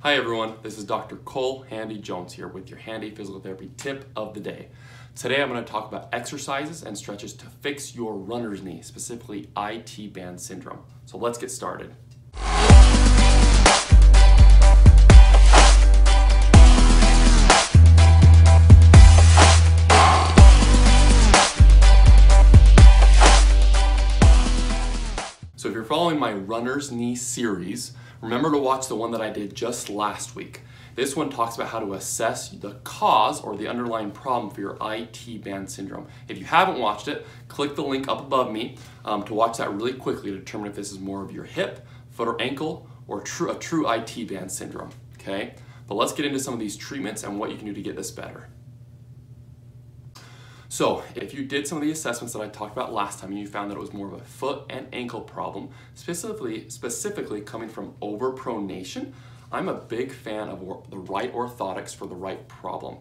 Hi everyone, this is Dr. Cole Handy Jones here with your handy physical therapy tip of the day. Today I'm going to talk about exercises and stretches to fix your runner's knee, specifically IT band syndrome. So let's get started. So if you're following my runner's knee series, remember to watch the one that I did just last week. This one talks about how to assess the cause or the underlying problem for your IT band syndrome. If you haven't watched it, click the link up above me um, to watch that really quickly to determine if this is more of your hip, foot or ankle, or true, a true IT band syndrome, okay? But let's get into some of these treatments and what you can do to get this better. So if you did some of the assessments that I talked about last time and you found that it was more of a foot and ankle problem, specifically, specifically coming from overpronation, I'm a big fan of the right orthotics for the right problem.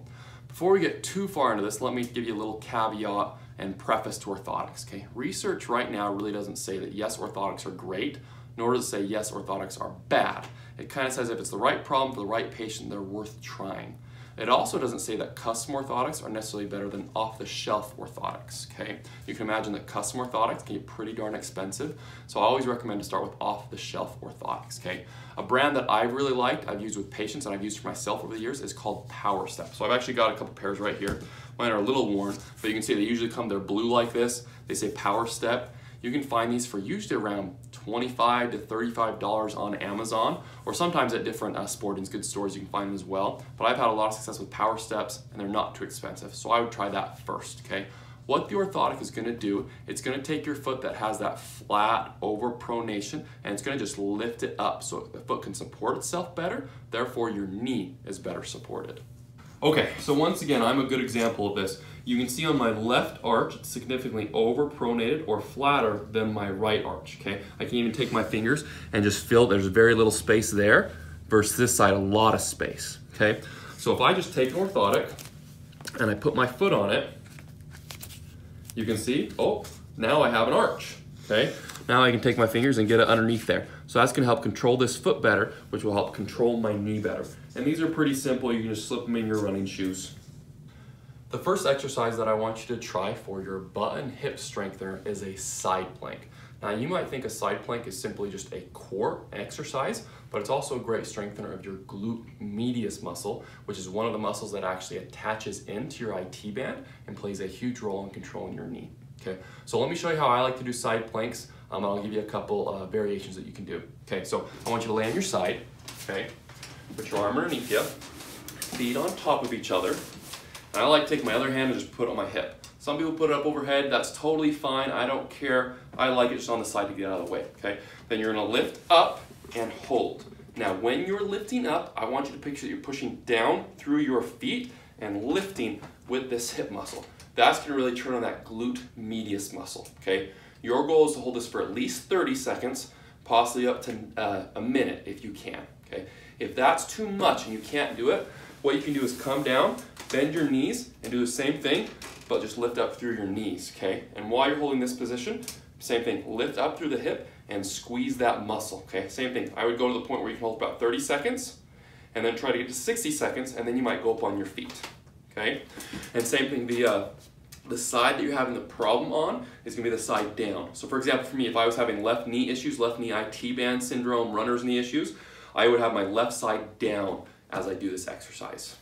Before we get too far into this, let me give you a little caveat and preface to orthotics, okay? Research right now really doesn't say that yes, orthotics are great, nor does it say yes, orthotics are bad. It kind of says if it's the right problem for the right patient, they're worth trying. It also doesn't say that custom orthotics are necessarily better than off-the-shelf orthotics, okay? You can imagine that custom orthotics can get pretty darn expensive, so I always recommend to start with off-the-shelf orthotics, okay? A brand that I've really liked, I've used with patients and I've used for myself over the years is called Power Step. So I've actually got a couple pairs right here. Mine are a little worn, but you can see they usually come, they're blue like this. They say Power Step. You can find these for usually around 25 to $35 on Amazon, or sometimes at different uh, sporting goods stores you can find them as well. But I've had a lot of success with Power Steps, and they're not too expensive. So I would try that first, okay? What the orthotic is gonna do, it's gonna take your foot that has that flat over pronation and it's gonna just lift it up so the foot can support itself better, therefore your knee is better supported. Okay, so once again, I'm a good example of this. You can see on my left arch, it's significantly overpronated or flatter than my right arch, okay? I can even take my fingers and just feel there's very little space there versus this side, a lot of space, okay? So if I just take an orthotic and I put my foot on it, you can see, oh, now I have an arch, okay? Now I can take my fingers and get it underneath there. So that's gonna help control this foot better, which will help control my knee better. And these are pretty simple. You can just slip them in your running shoes. The first exercise that I want you to try for your butt and hip strengthener is a side plank. Now you might think a side plank is simply just a core exercise, but it's also a great strengthener of your glute medius muscle, which is one of the muscles that actually attaches into your IT band and plays a huge role in controlling your knee. Okay, so let me show you how I like to do side planks. Um, I'll give you a couple uh, variations that you can do. Okay, so I want you to lay on your side, okay? Put your arm underneath you, feet on top of each other. And I like to take my other hand and just put it on my hip. Some people put it up overhead, that's totally fine, I don't care. I like it just on the side to get out of the way, okay? Then you're gonna lift up and hold. Now, when you're lifting up, I want you to picture that you're pushing down through your feet and lifting with this hip muscle. That's gonna really turn on that glute medius muscle, okay? Your goal is to hold this for at least 30 seconds, possibly up to uh, a minute if you can, okay? If that's too much and you can't do it, what you can do is come down, bend your knees, and do the same thing, but just lift up through your knees, okay? And while you're holding this position, same thing, lift up through the hip and squeeze that muscle, okay? Same thing, I would go to the point where you can hold about 30 seconds, and then try to get to 60 seconds, and then you might go up on your feet, okay? And same thing, the, uh, the side that you're having the problem on is gonna be the side down. So for example, for me, if I was having left knee issues, left knee IT band syndrome, runner's knee issues, I would have my left side down as I do this exercise.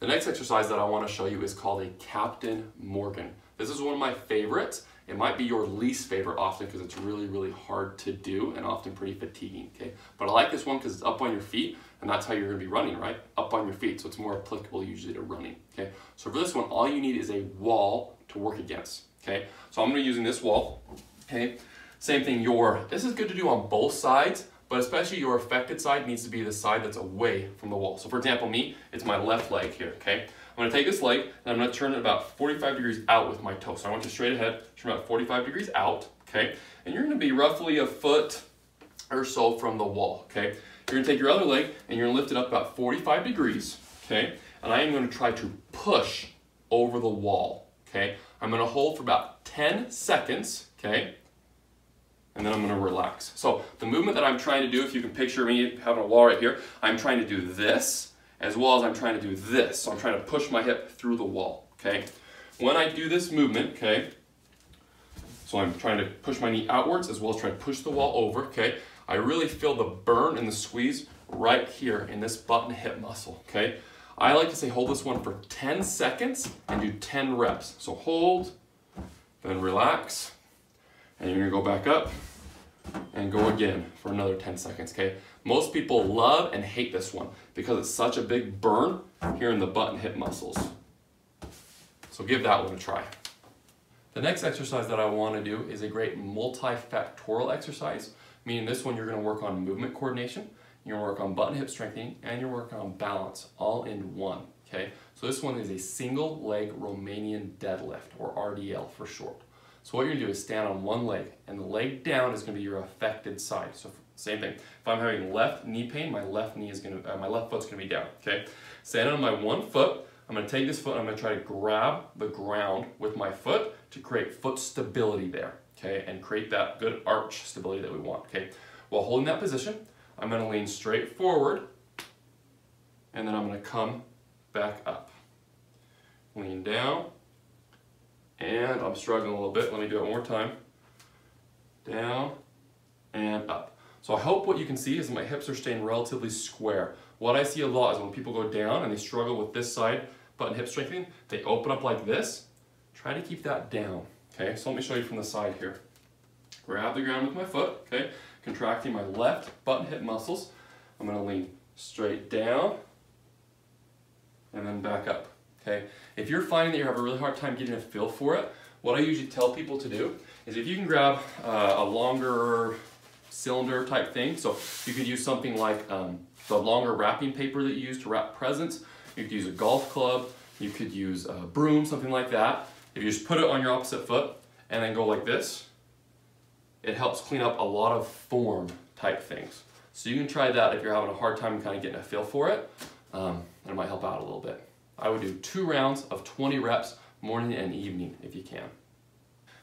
The next exercise that I want to show you is called a Captain Morgan. This is one of my favorites. It might be your least favorite often because it's really, really hard to do and often pretty fatiguing, okay? But I like this one because it's up on your feet and that's how you're gonna be running, right? Up on your feet, so it's more applicable usually to running, okay? So for this one, all you need is a wall to work against, okay? So I'm gonna be using this wall, okay? Same thing, your, this is good to do on both sides, but especially your affected side needs to be the side that's away from the wall. So for example, me, it's my left leg here, okay? I'm gonna take this leg and I'm gonna turn it about 45 degrees out with my toe. So I want you straight ahead, turn about 45 degrees out, okay? And you're gonna be roughly a foot or so from the wall, okay? You're gonna take your other leg and you're gonna lift it up about 45 degrees, okay? And I am gonna try to push over the wall, okay? I'm gonna hold for about 10 seconds, okay? and then I'm gonna relax. So the movement that I'm trying to do, if you can picture me having a wall right here, I'm trying to do this, as well as I'm trying to do this. So I'm trying to push my hip through the wall, okay? When I do this movement, okay, so I'm trying to push my knee outwards as well as try to push the wall over, okay? I really feel the burn and the squeeze right here in this butt and hip muscle, okay? I like to say hold this one for 10 seconds and do 10 reps. So hold, then relax, and you're gonna go back up and go again for another 10 seconds, okay? Most people love and hate this one because it's such a big burn here in the butt and hip muscles. So give that one a try. The next exercise that I wanna do is a great multifactorial exercise, meaning this one you're gonna work on movement coordination, you're gonna work on butt and hip strengthening, and you're working on balance all in one, okay? So this one is a single leg Romanian deadlift, or RDL for short. So what you're gonna do is stand on one leg, and the leg down is gonna be your affected side. So same thing. If I'm having left knee pain, my left knee is gonna, uh, my left foot's gonna be down. Okay. Stand on my one foot. I'm gonna take this foot. And I'm gonna try to grab the ground with my foot to create foot stability there. Okay, and create that good arch stability that we want. Okay. While holding that position, I'm gonna lean straight forward, and then I'm gonna come back up. Lean down, and I'm struggling a little bit. Let me do it one more time. Down and up. So I hope what you can see is my hips are staying relatively square. What I see a lot is when people go down and they struggle with this side butt and hip strengthening, they open up like this. Try to keep that down. Okay, so let me show you from the side here. Grab the ground with my foot, okay? Contracting my left butt and hip muscles. I'm gonna lean straight down and then back up okay? If you're finding that you have a really hard time getting a feel for it, what I usually tell people to do is if you can grab uh, a longer cylinder type thing, so you could use something like um, the longer wrapping paper that you use to wrap presents, you could use a golf club, you could use a broom, something like that. If you just put it on your opposite foot and then go like this, it helps clean up a lot of form type things. So you can try that if you're having a hard time kind of getting a feel for it, um, and it might help out a little bit. I would do two rounds of 20 reps morning and evening if you can.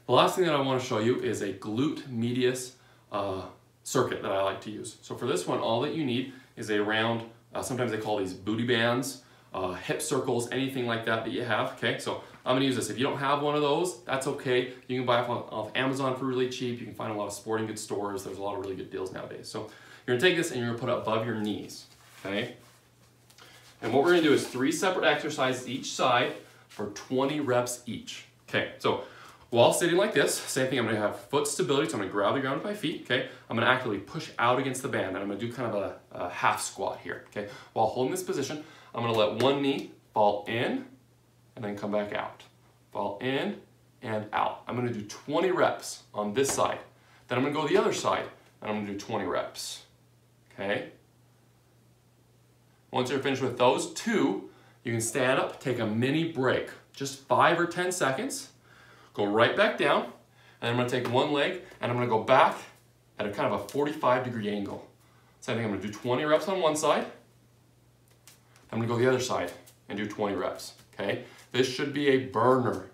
The last thing that I want to show you is a glute medius uh, circuit that I like to use. So for this one, all that you need is a round, uh, sometimes they call these booty bands, uh, hip circles, anything like that that you have, okay? So I'm gonna use this. If you don't have one of those, that's okay. You can buy off, off Amazon for really cheap. You can find a lot of sporting goods stores. There's a lot of really good deals nowadays. So you're gonna take this and you're gonna put it above your knees, okay? And what we're gonna do is three separate exercises each side for 20 reps each. Okay, so while sitting like this, same thing, I'm gonna have foot stability, so I'm gonna grab the ground with my feet, okay? I'm gonna actively push out against the band, and I'm gonna do kind of a, a half squat here, okay? While holding this position, I'm gonna let one knee fall in, and then come back out. Fall in and out. I'm gonna do 20 reps on this side. Then I'm gonna go the other side, and I'm gonna do 20 reps, okay? Once you're finished with those two, you can stand up, take a mini break, just five or 10 seconds, go right back down, and I'm gonna take one leg and I'm gonna go back at a kind of a 45 degree angle. Same thing, I'm gonna do 20 reps on one side, I'm gonna go the other side and do 20 reps, okay? This should be a burner,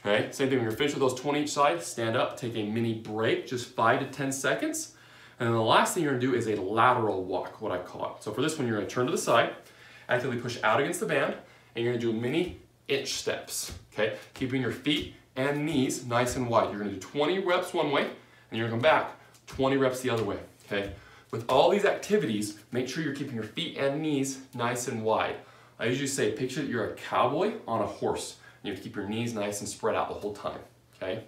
okay? Same thing, when you're finished with those 20 each side, stand up, take a mini break, just five to 10 seconds, and then the last thing you're gonna do is a lateral walk, what I call it. So for this one, you're gonna turn to the side, actively push out against the band, and you're gonna do a mini inch steps, okay? Keeping your feet and knees nice and wide. You're gonna do 20 reps one way, and you're gonna come back 20 reps the other way, okay? With all these activities, make sure you're keeping your feet and knees nice and wide. I usually say, picture that you're a cowboy on a horse, you have to keep your knees nice and spread out the whole time, okay?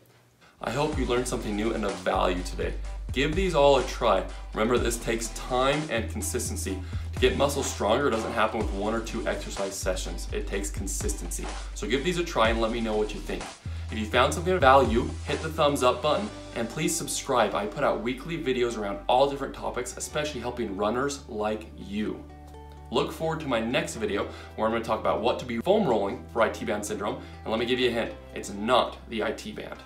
I hope you learned something new and of value today. Give these all a try. Remember this takes time and consistency. To get muscles stronger, doesn't happen with one or two exercise sessions. It takes consistency. So give these a try and let me know what you think. If you found something of value, hit the thumbs up button and please subscribe. I put out weekly videos around all different topics, especially helping runners like you. Look forward to my next video where I'm going to talk about what to be foam rolling for IT band syndrome. And let me give you a hint, it's not the IT band.